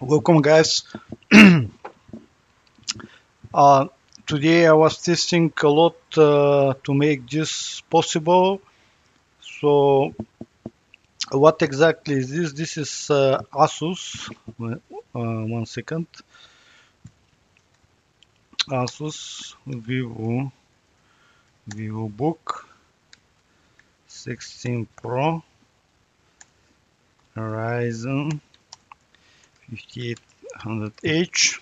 Welcome guys. uh, today I was testing a lot uh, to make this possible. So what exactly is this? This is uh, Asus. Uh, one second. Asus Vivo VivoBook 16 Pro Ryzen 5800H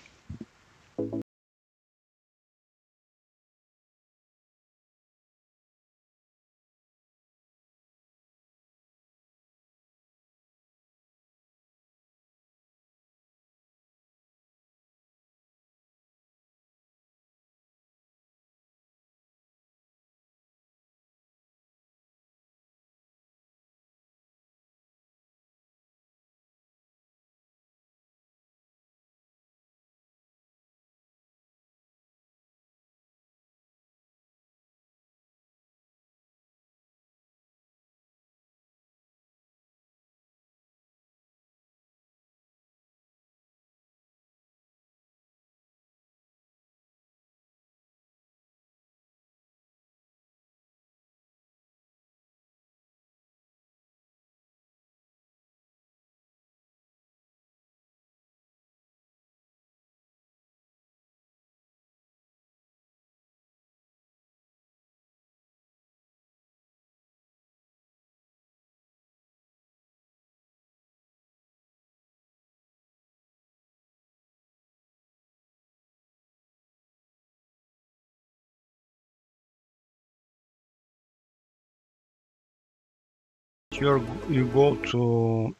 here you go to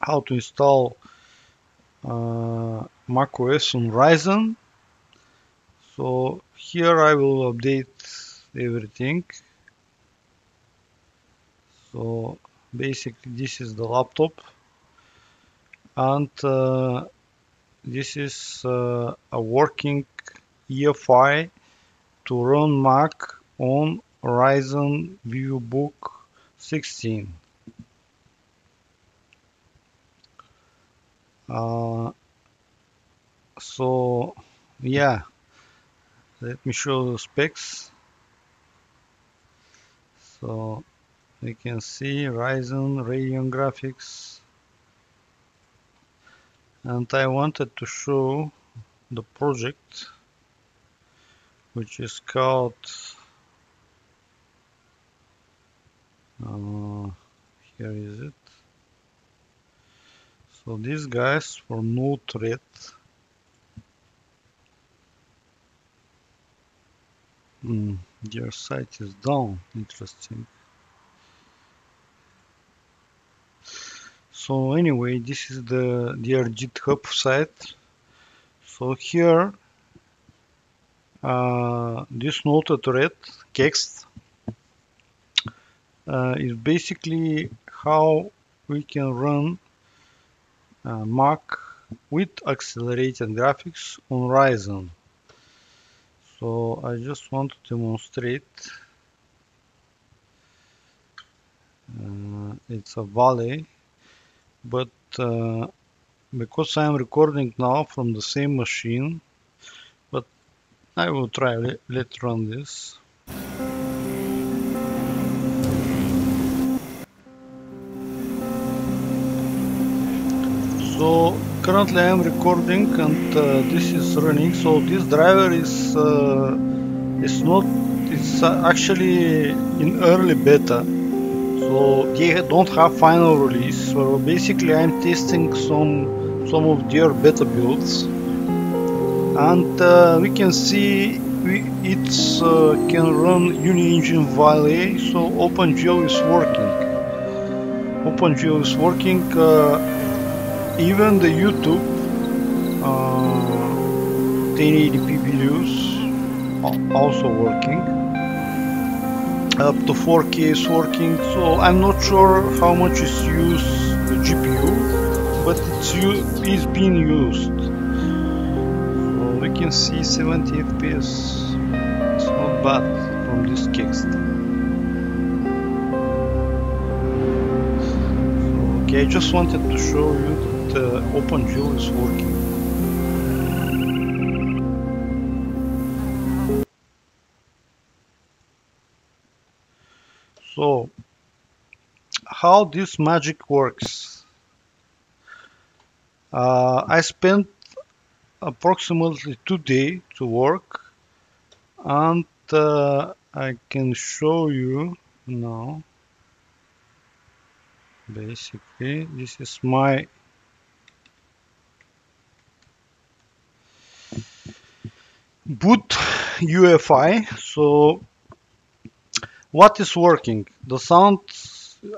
how to install uh, macOS on Ryzen. So here I will update everything. So basically this is the laptop. And uh, this is uh, a working EFI to run Mac on Ryzen VivoBook 16 uh, so yeah let me show the specs. So we can see Ryzen Radeon graphics. And I wanted to show the project which is called uh, here is it. So these guys for NootedRed. Mm, their site is down. Interesting. So anyway this is the their github site. So here uh, this NootedRed kext uh, is basically how we can run uh, Mac with accelerated graphics on Ryzen. So I just want to demonstrate. Uh, it's a Valley, but uh, because I am recording now from the same machine, but I will try let run this. So currently I am recording and uh, this is running. So this driver is uh, is not it's uh, actually in early beta. So they don't have final release. So basically I'm testing some some of their beta builds. And uh, we can see it uh, can run Unigine Valley. So OpenGL is working. OpenGL is working uh, even the YouTube uh, 1080p videos also working. Up to 4k is working so I'm not sure how much is used the GPU but it's is being used. So we can see 70 fps it's not bad from this kext okay I just wanted to show you uh, OpenGL is working. So, how this magic works? Uh, I spent approximately two days to work and uh, I can show you now basically this is my boot UEFI so what is working? The sound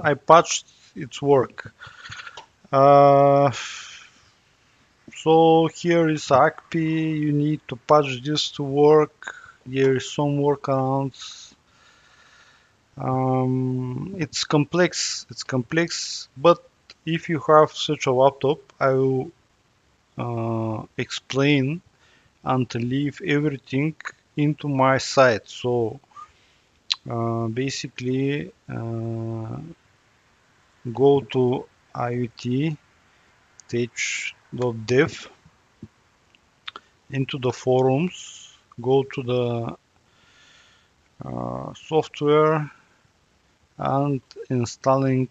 I patched its work. Uh, so here is ACPI you need to patch this to work. There is some workarounds um, it's complex it's complex but if you have such a laptop I will uh, explain and leave everything into my site so uh, basically uh, go to IoT tech.dev into the forums go to the uh, software and installing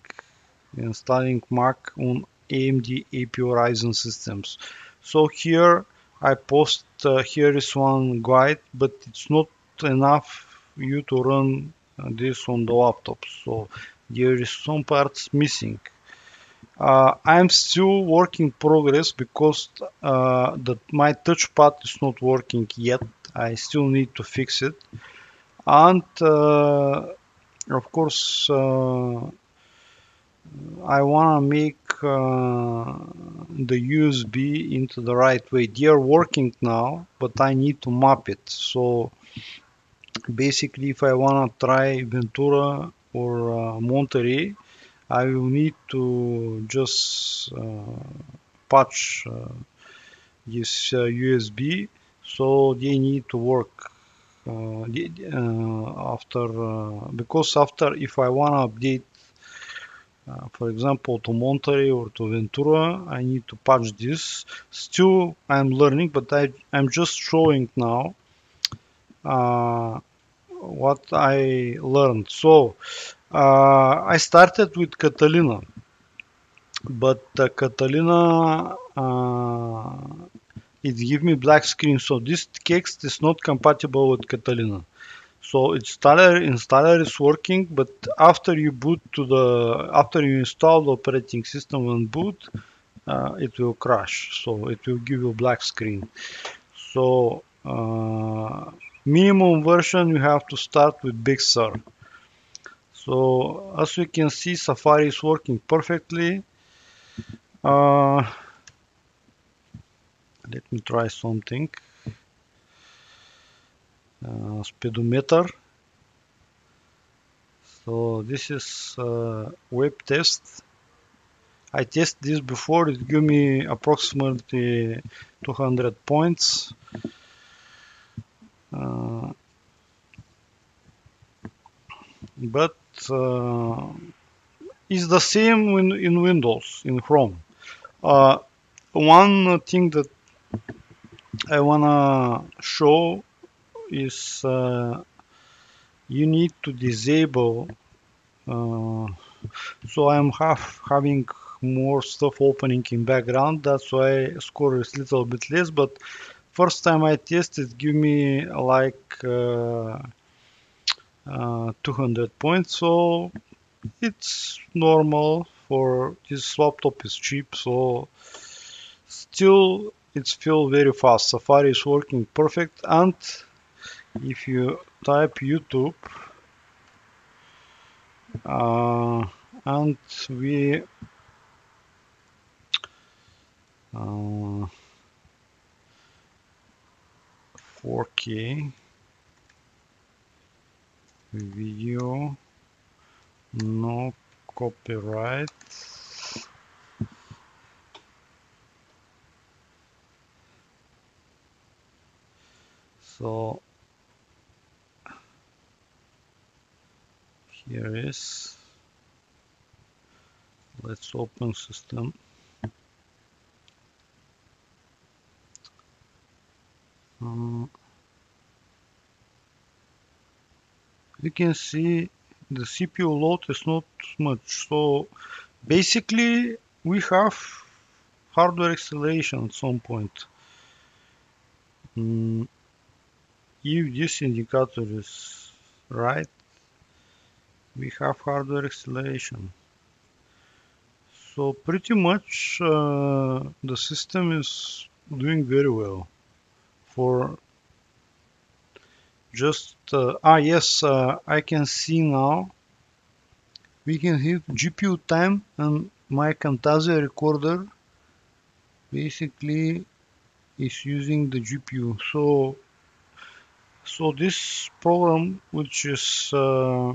installing Mac on AMD AP Ryzen systems. So here I post uh, here is one guide but it's not enough you to run uh, this on the laptop. So there is some parts missing. Uh, I'm still work in progress because uh, my touchpad is not working yet. I still need to fix it. And uh, of course uh, I wanna make the USB into the right way. They are working now but I need to map it. So basically if I wanna try Ventura or uh, Monterey I will need to just uh, patch uh, this USB so they need to work uh, uh, after uh, because after if I want to update uh, for example to Monterey or to Ventura I need to patch this. Still I'm learning but I, I'm just showing now uh, what I learned. So uh, I started with Catalina but Catalina it give me black screen. So this kext is not compatible with Catalina so installer installer is working but after you boot to the after you install the operating system and boot uh, it will crash. So it will give you black screen. So uh, minimum version you have to start with Big Sur. So as we can see Safari is working perfectly. Uh, let me try something uh, speedometer so this is uh, web test. I test this before. It gave me approximately 200 points. Uh, but uh, it's the same in, in Windows in Chrome. Uh, one thing that I wanna show is uh, you need to disable uh, so I'm half having more stuff opening in background. That's why score is little bit less but first time I tested give me like uh, uh 200 points. So it's normal for this laptop is cheap so still it's feel very fast. Safari is working perfect and if you type YouTube uh, and we uh, 4k video no copyright so here is. Let's open system. Um, you can see the CPU load is not much. So basically we have hardware acceleration at some point. Um, if this indicator is right we have hardware acceleration. So pretty much uh, the system is doing very well for just uh, ah yes uh, I can see now. We can hit GPU time and my Camtasia recorder basically is using the GPU so so this program which is uh,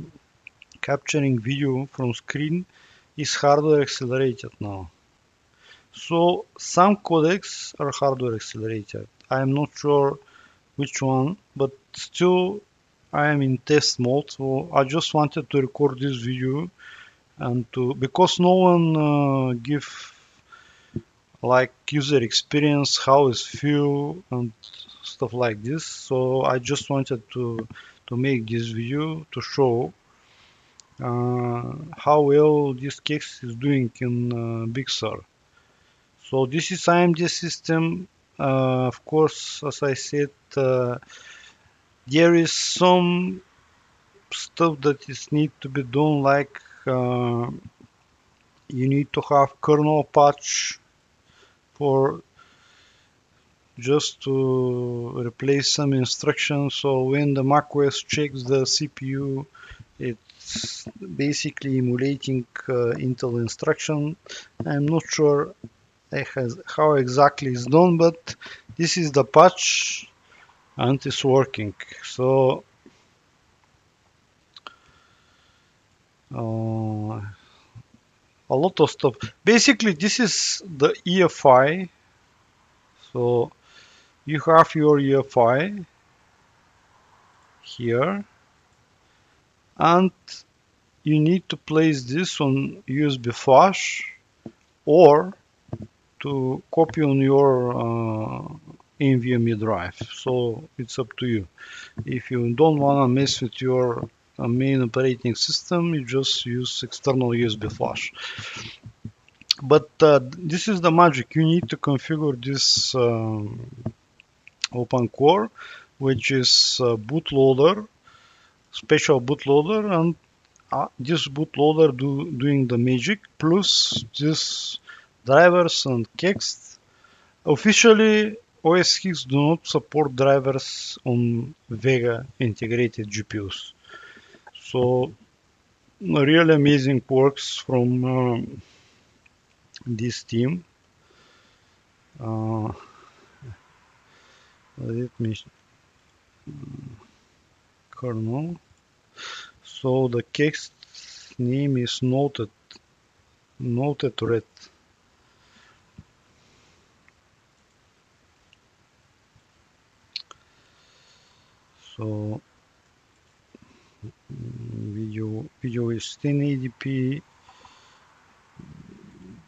capturing video from screen is hardware accelerated now. So some codecs are hardware accelerated. I'm not sure which one, but still I am in test mode. So I just wanted to record this video and to because no one uh, give like user experience, how is feel and stuff like this. So I just wanted to to make this video to show how well this case is doing in uh, Big Sur. So this is AMD system. Uh, of course, as I said, there is some stuff that is need to be done like uh, you need to have kernel patch for just to replace some instructions so when the macOS checks the CPU it basically emulating uh, Intel instruction. I'm not sure how exactly it's done, but this is the patch and it's working. So uh, a lot of stuff. Basically, this is the EFI. So you have your EFI here and you need to place this on USB flash or to copy on your uh, NVMe drive. So it's up to you. If you don't want to mess with your uh, main operating system you just use external USB flash. But uh, this is the magic. You need to configure this um, OpenCore which is bootloader special bootloader and uh, this bootloader do, doing the magic plus this drivers and kext officially OS do not support drivers on Vega integrated GPUs so really amazing works from um, this team. Uh, let me kernel so the kext name is noted NootedRed. So mm, video video is 1080p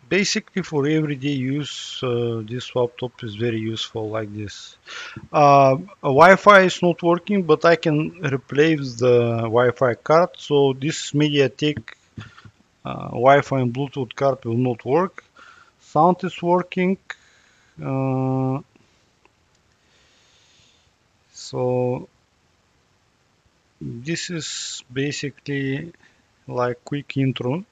basically for everyday use uh, this laptop is very useful like this. Uh, Wi-Fi is not working but I can replace the Wi-Fi card. So this MediaTek uh, Wi-Fi and Bluetooth card will not work. Sound is working. Uh, so this is basically like quick intro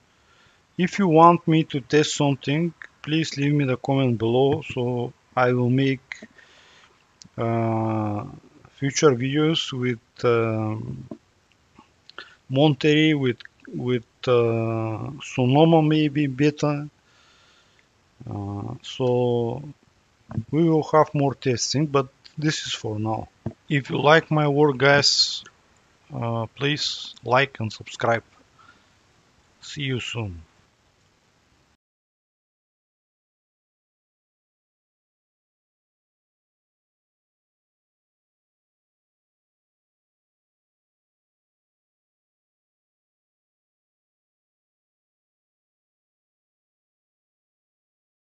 if you want me to test something, please leave me the comment below so I will make uh, future videos with uh, Monterey, with with uh, Sonoma maybe beta. Uh, so we will have more testing, but this is for now. If you like my work, guys, uh, please like and subscribe. See you soon.